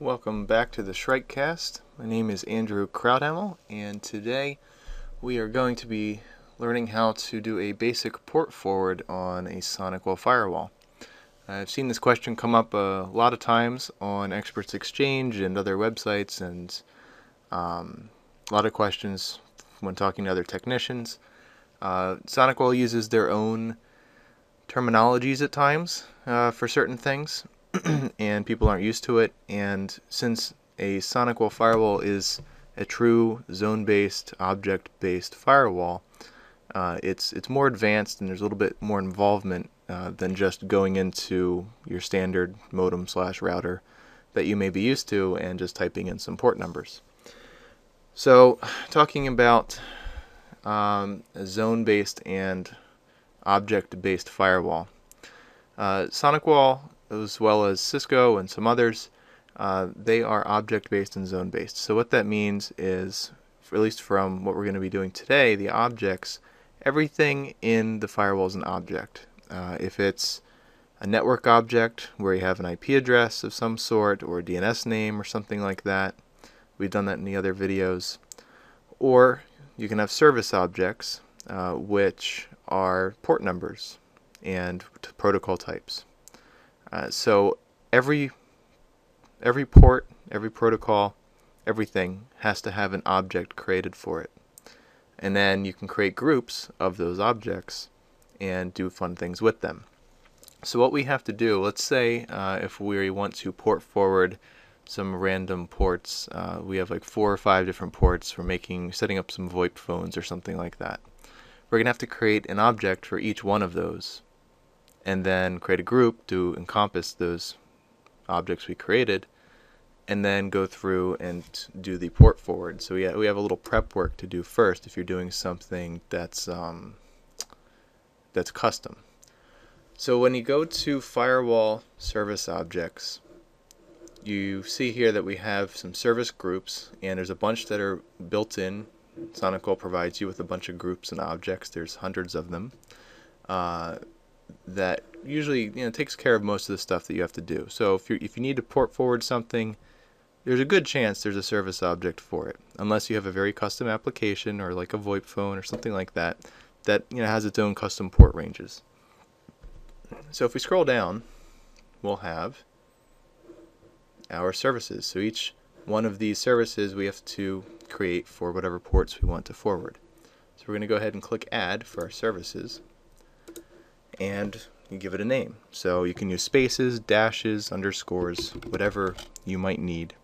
Welcome back to the Shrikecast. My name is Andrew Crouthamel, and today we are going to be learning how to do a basic port forward on a SonicWall firewall. I've seen this question come up a lot of times on Experts Exchange and other websites, and um, a lot of questions when talking to other technicians. Uh, SonicWall uses their own terminologies at times uh, for certain things, and people aren't used to it. And since a SonicWall firewall is a true zone-based, object-based firewall, uh, it's it's more advanced and there's a little bit more involvement uh, than just going into your standard modem slash router that you may be used to and just typing in some port numbers. So, talking about um, zone-based and object-based firewall. Uh, SonicWall as well as Cisco and some others, uh, they are object-based and zone-based. So what that means is, at least from what we're going to be doing today, the objects, everything in the firewall is an object. Uh, if it's a network object where you have an IP address of some sort or a DNS name or something like that, we've done that in the other videos, or you can have service objects, uh, which are port numbers and protocol types. Uh, so every every port, every protocol, everything has to have an object created for it. And then you can create groups of those objects and do fun things with them. So what we have to do, let's say uh, if we want to port forward some random ports, uh, we have like four or five different ports for making, setting up some VoIP phones or something like that. We're going to have to create an object for each one of those and then create a group to encompass those objects we created and then go through and do the port forward. So we have, we have a little prep work to do first if you're doing something that's um, that's custom. So when you go to firewall service objects, you see here that we have some service groups and there's a bunch that are built in. SonicWall provides you with a bunch of groups and objects. There's hundreds of them. Uh, that usually you know takes care of most of the stuff that you have to do. So if you if you need to port forward something, there's a good chance there's a service object for it, unless you have a very custom application or like a VoIP phone or something like that that you know has its own custom port ranges. So if we scroll down, we'll have our services. So each one of these services we have to create for whatever ports we want to forward. So we're going to go ahead and click add for our services and you give it a name. So you can use spaces, dashes, underscores, whatever you might need.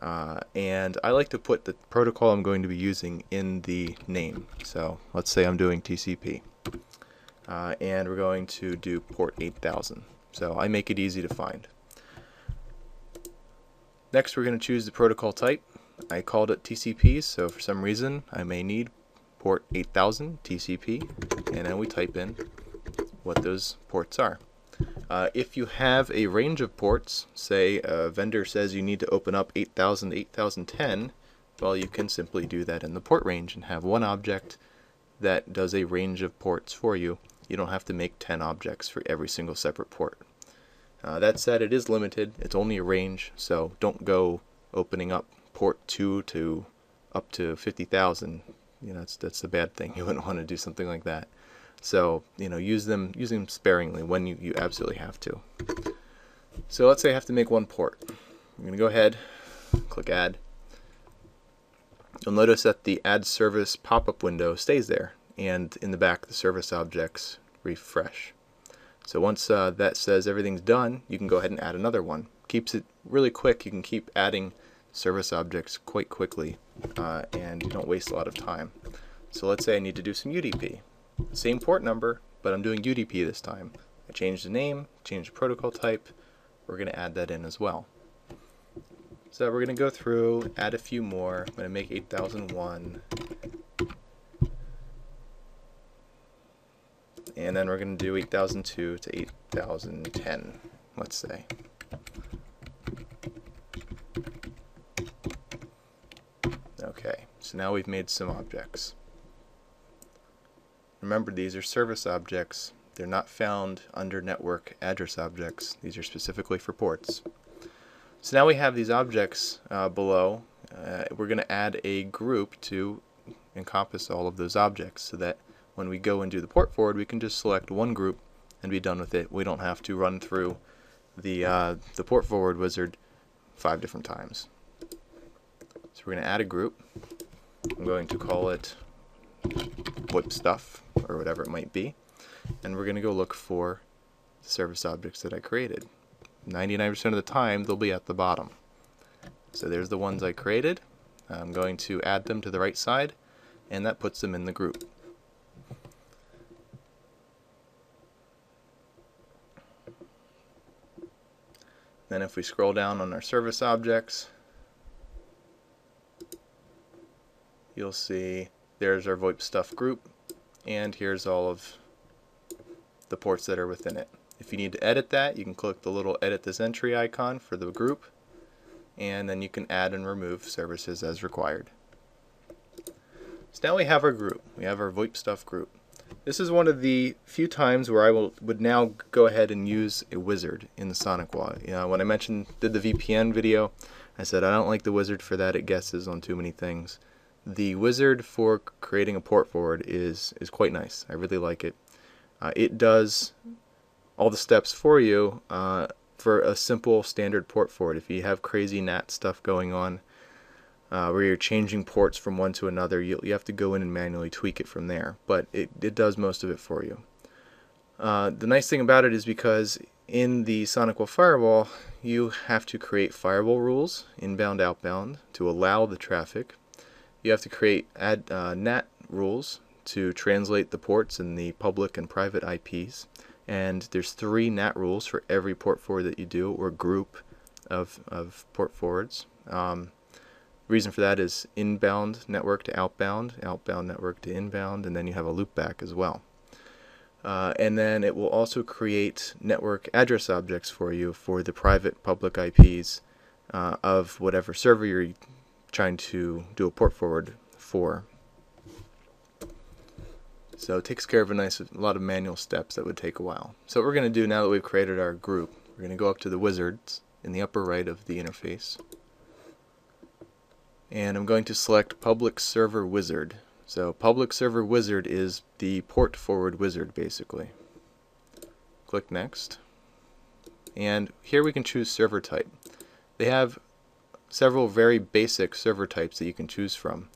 Uh, and I like to put the protocol I'm going to be using in the name. So let's say I'm doing TCP. Uh, and we're going to do port 8000. So I make it easy to find. Next we're going to choose the protocol type. I called it TCP, so for some reason I may need port 8000 TCP, and then we type in what those ports are. Uh, if you have a range of ports, say a vendor says you need to open up 8000 to 8010, well you can simply do that in the port range and have one object that does a range of ports for you. You don't have to make 10 objects for every single separate port. Uh, that said, it is limited. It's only a range, so don't go opening up port 2 to up to 50,000. You know, that's, that's a bad thing. You wouldn't want to do something like that. So, you know, use them use them sparingly when you, you absolutely have to. So let's say I have to make one port. I'm going to go ahead, click add. You'll notice that the add service pop-up window stays there and in the back the service objects refresh. So once uh, that says everything's done, you can go ahead and add another one. Keeps it really quick. You can keep adding service objects quite quickly uh, and you don't waste a lot of time. So let's say I need to do some UDP. Same port number, but I'm doing UDP this time. I changed the name, changed the protocol type. We're going to add that in as well. So we're going to go through, add a few more. I'm going to make 8001. And then we're going to do 8002 to 8010, let's say. Okay, so now we've made some objects. Remember, these are service objects. They're not found under network address objects. These are specifically for ports. So now we have these objects uh, below. Uh, we're going to add a group to encompass all of those objects so that when we go and do the port forward, we can just select one group and be done with it. We don't have to run through the, uh, the port forward wizard five different times. So we're going to add a group. I'm going to call it VoIP stuff or whatever it might be. And we're going to go look for service objects that I created. 99% of the time, they'll be at the bottom. So there's the ones I created. I'm going to add them to the right side, and that puts them in the group. Then if we scroll down on our service objects, you'll see there's our VoIP stuff group, and here's all of the ports that are within it. If you need to edit that, you can click the little edit this entry icon for the group, and then you can add and remove services as required. So now we have our group. We have our VoIP stuff group. This is one of the few times where I will would now go ahead and use a wizard in the SonicWall. You know, when I mentioned did the VPN video, I said I don't like the wizard for that. It guesses on too many things. The wizard for creating a port forward is is quite nice. I really like it. Uh, it does all the steps for you uh, for a simple standard port forward. If you have crazy NAT stuff going on, uh, where you're changing ports from one to another, you, you have to go in and manually tweak it from there. But it, it does most of it for you. Uh, the nice thing about it is because in the SonicWall firewall, you have to create firewall rules, inbound, outbound, to allow the traffic. You have to create add uh, NAT rules to translate the ports in the public and private IPs. And there's three NAT rules for every port forward that you do, or group of, of port forwards. Um, reason for that is inbound network to outbound, outbound network to inbound, and then you have a loopback as well. Uh, and then it will also create network address objects for you for the private public IPs uh, of whatever server you're trying to do a port forward for. So it takes care of a nice a lot of manual steps that would take a while. So what we're going to do now that we've created our group, we're going to go up to the wizards in the upper right of the interface and I'm going to select public server wizard. So public server wizard is the port forward wizard basically. Click next. And here we can choose server type. They have several very basic server types that you can choose from.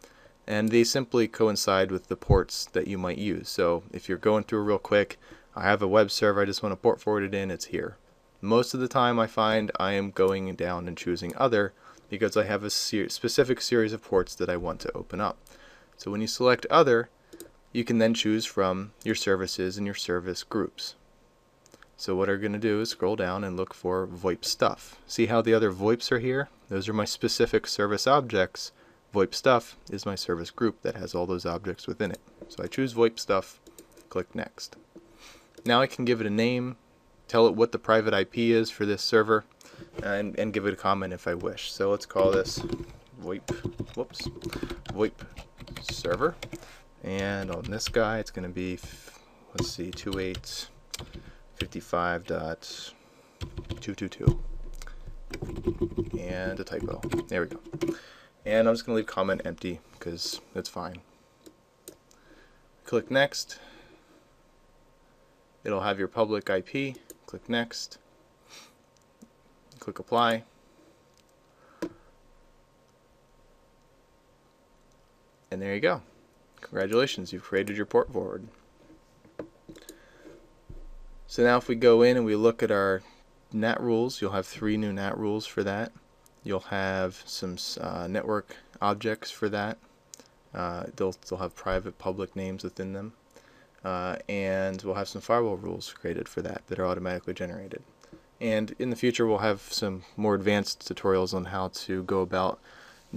And they simply coincide with the ports that you might use. So if you're going through real quick, I have a web server, I just want to port forward it in, it's here. Most of the time I find I am going down and choosing other because I have a ser specific series of ports that I want to open up. So when you select Other, you can then choose from your services and your service groups. So what I'm going to do is scroll down and look for VoIP stuff. See how the other VoIPs are here? Those are my specific service objects. VoIP stuff is my service group that has all those objects within it. So I choose VoIP stuff, click Next. Now I can give it a name, tell it what the private IP is for this server, and, and give it a comment if I wish. So let's call this VoIP, whoops, VoIP server. And on this guy, it's going to be, let's see, 2855.222. And a typo. There we go. And I'm just going to leave comment empty because it's fine. Click next. It'll have your public IP. Click next click apply. And there you go. Congratulations, you've created your port forward. So now if we go in and we look at our NAT rules, you'll have three new NAT rules for that. You'll have some uh, network objects for that. Uh, they'll, they'll have private public names within them. Uh, and we'll have some firewall rules created for that that are automatically generated. And in the future, we'll have some more advanced tutorials on how to go about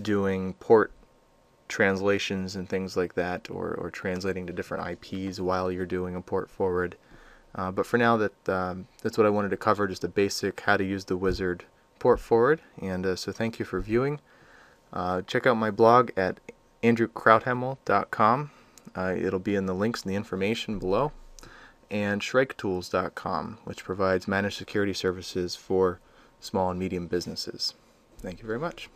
doing port translations and things like that, or, or translating to different IPs while you're doing a port forward. Uh, but for now, that um, that's what I wanted to cover, just a basic how to use the wizard port forward. And uh, so thank you for viewing. Uh, check out my blog at andrewcrouthamel.com. Uh, it'll be in the links and the information below and ShrikeTools.com, which provides managed security services for small and medium businesses. Thank you very much.